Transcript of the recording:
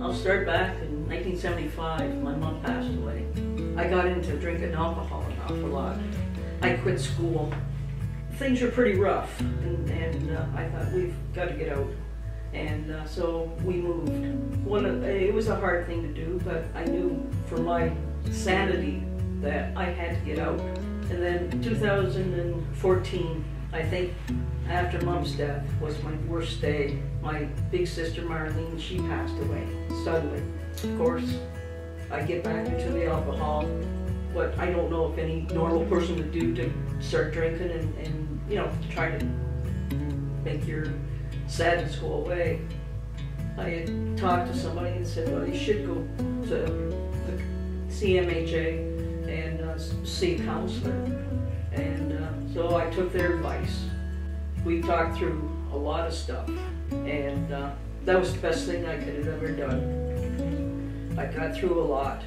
I'll start back in 1975. My mom passed away. I got into drinking alcohol an awful lot. I quit school. Things were pretty rough, and, and uh, I thought we've got to get out. And uh, so we moved. One it was a hard thing to do, but I knew for my sanity that I had to get out. And then 2014, I think after mom's death was my worst day. My big sister Marlene, she passed away suddenly. Of course, I get back into the alcohol, what I don't know if any normal person would do to start drinking and, and you know, try to make your sadness go away. I had talked to somebody and said, well, you should go to the CMHA and uh, see a counselor. And uh, so I took their advice. We talked through a lot of stuff, and uh, that was the best thing I could have ever done. I got through a lot.